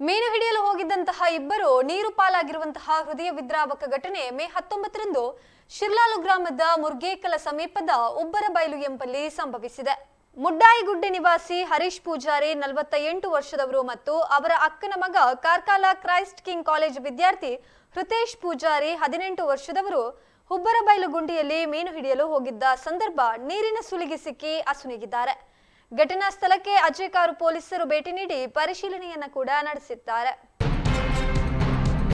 ಮೀನು ಹಿಡಿಯಲು ಹೋಗಿದ್ದಂತಹ ಇಬ್ಬರು ನೀರು ಪಾಲಾಗಿರುವಂತಹ ಹೃದಯ ವಿದ್ರಾವಕ ಘಟನೆ ಮೇ ಹತ್ತೊಂಬತ್ತರಂದು ಶಿರ್ಲಾಲು ಗ್ರಾಮದ ಮುರ್ಗೇಕಲ ಸಮೀಪದ ಉಬ್ಬರಬೈಲು ಎಂಬಲ್ಲಿ ಸಂಭವಿಸಿದೆ. ಮುಡ್ಡಾಯಿಗುಡ್ಡೆ ನಿವಾಸಿ ಹರೀಶ್ ಪೂಜಾರಿ ನಲವತ್ತ ಎಂಟು ವರ್ಷದವರು ಮತ್ತು ಅವರ ಅಕ್ಕನ ಮಗ ಕಾರ್ಕಾಲ ಕ್ರೈಸ್ಟ್ ಕಿಂಗ್ ಕಾಲೇಜ್ ವಿದ್ಯಾರ್ಥಿ ಹೃತೇಶ್ ಪೂಜಾರಿ ಹದಿನೆಂಟು ವರ್ಷದವರು ಹುಬ್ಬರಬೈಲು ಗುಂಡಿಯಲ್ಲಿ ಮೀನು ಹಿಡಿಯಲು ಹೋಗಿದ್ದ ಸಂದರ್ಭ ನೀರಿನ ಸುಲಿಗೆ ಸಿಕ್ಕಿ ಅಸುನೀಗಿದ್ದಾರೆ. ಘಟನಾ ಸ್ಥಳಕ್ಕೆ ಅಜಯ್ ಕಾರು ಪೊಲೀಸರು ಭೇಟಿ ನೀಡಿ ಪರಿಶೀಲನೆಯನ್ನು ಕೂಡ ನಡೆಸಿದ್ದಾರೆ.